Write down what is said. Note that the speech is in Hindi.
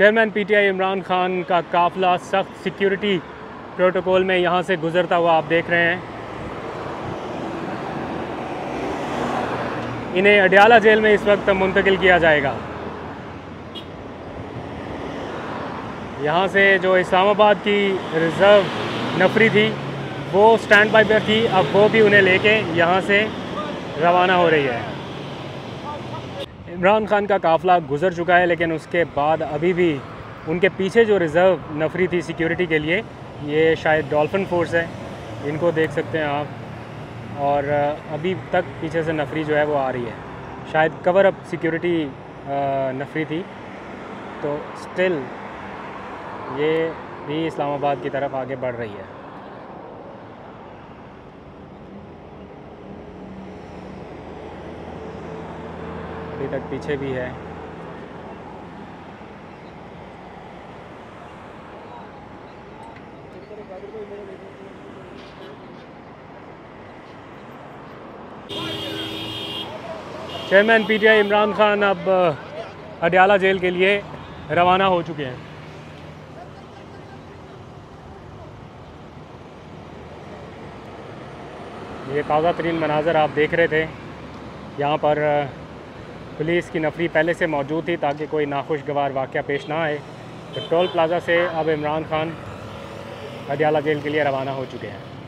चेयरमैन पीटीआई इमरान खान का काफ़िला सख्त सिक्योरिटी प्रोटोकॉल में यहाँ से गुज़रता हुआ आप देख रहे हैं। इन्हें अडयाला जेल में इस वक्त मुंतकिल किया जाएगा। यहाँ से जो इस्लामाबाद की रिज़र्व नफरी थी, वो स्टैंड बाई पर थी, अब वो भी उन्हें लेके यहाँ से रवाना हो रही है। इमरान खान का काफ़िला गुज़र चुका है, लेकिन उसके बाद अभी भी उनके पीछे जो रिज़र्व नफरी थी सिक्योरिटी के लिए, ये शायद डॉल्फिन फोर्स है, इनको देख सकते हैं आप। और अभी तक पीछे से नफरी जो है वो आ रही है। शायद कवर अप सिक्योरिटी नफरी थी। तो स्टिल ये भी इस्लामाबाद की तरफ़ आगे बढ़ रही है। अभी तक पीछे भी है। चेयरमैन पीटीआई इमरान खान अब अडयाला जेल के लिए रवाना हो चुके हैं। ये ताज़ा तरीन मनाजर आप देख रहे थे। यहाँ पर पुलिस की नफरी पहले से मौजूद थी ताकि कोई नाखुशगवार वाक़ पेश ना आए। तो टोल प्लाज़ा से अब इमरान खान अडियाला जेल के लिए रवाना हो चुके हैं।